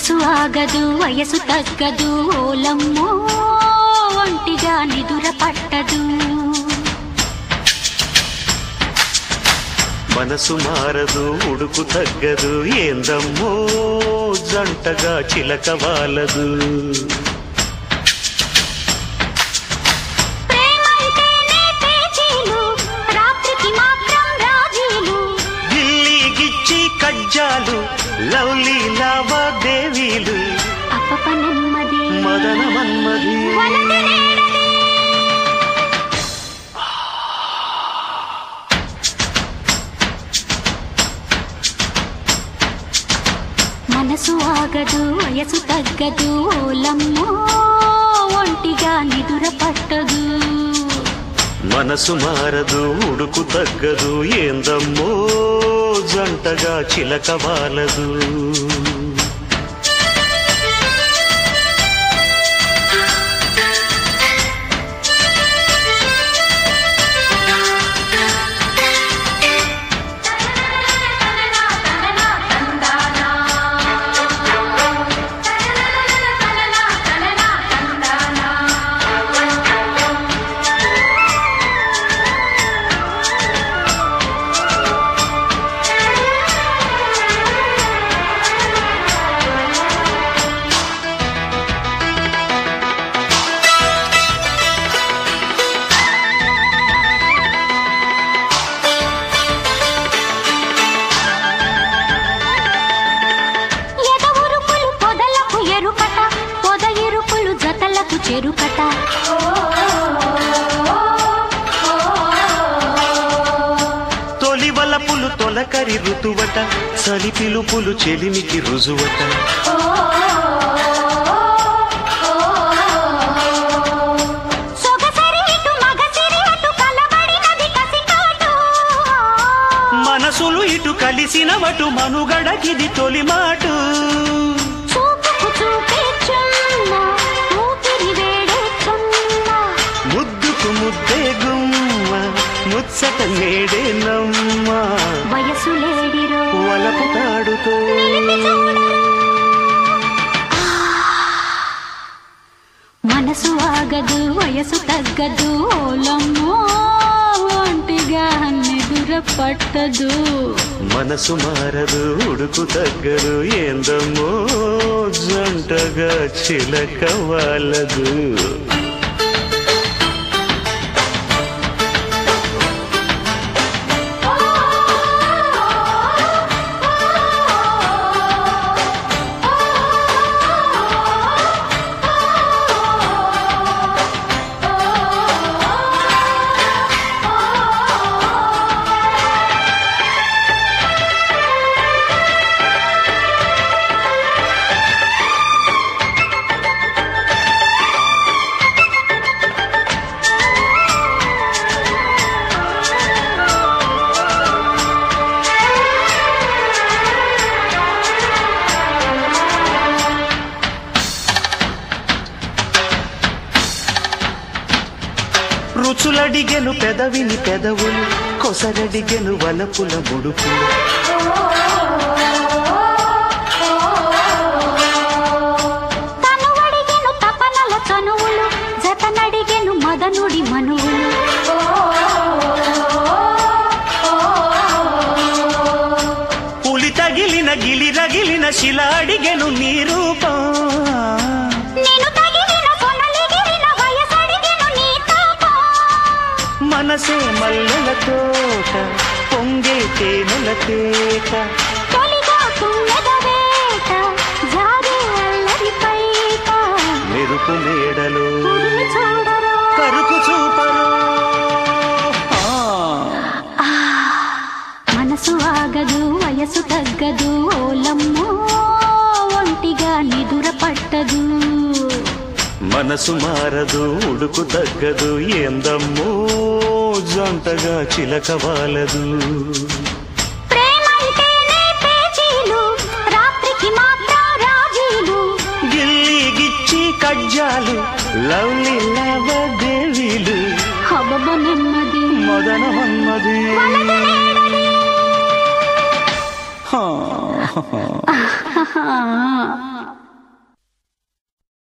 మనసు ఆగదు వయసు తగ్గదు ఓలమ్మో ఒంటిగా నిదుర పట్టదు. మనసు మారదు ఉడుకు తగ్గదు ఏందమ్మో జంటగా చిలక వాలదు. రాత్రికి మాత్రం రాజీలు. గిల్లి గిచ్చి కజ్జాలు లవ్లీ తగ్గదు వయసు తగ్గదు ఓలమ్మో ఒంటిగా నిదుర పట్టదు. మనసు మారదు ఉడుకు తగ్గదు ఏందమ్మో జంటగా చిలక తొలకరి ఋతువట చలి పిలుపులు చెలిమికి రుజువట. మనసులు ఇటు కలిసిన వటు మనుగడకిది తొలి మాటు. చూపుకు చూపే చుమ్మ ఊపిరి వేడే చుమ్మ. ముద్దుకు ముద్దే గుమ్మ ముచ్చట నేడే లేడిరో వలపు తాడుతో. మనసు ఆగదు వయసు తగ్గదు ఓలమ్మో ఒంటిగా నిదుర పట్టదు మనసు మారదు ఉడుకు తగ్గదు ఏందమ్మో జంటగా చిలక వాలదు. రుచులడిగెను పెదవిని పెదవులు కొసరడిగెను వలపుల ముడుపులు. మదనుడి మనువులు. పులి తగిలిన గిలి రగిలిన శిల అడిగెను నీ రూపం. మనసే మల్లెల తోట పొంగే తేనెల తేట. మెరుపు మేడలు. కరుకు చూపరు మనసు ఆగదు వయసు తగ్గదు ఓలమ్మో మనసు మారదు ఉడుకు తగ్గదు ఏందమ్మో జంటగా చిలక వాలదు. ప్రేమంటేనే పేచీలు రాత్రికి మాత్రం రాజీలు. గిల్లి గిచ్చి కజ్జాలు లవ్లీ లావాదేవీలు హబబ నెమ్మది. మదన మన్మది. హా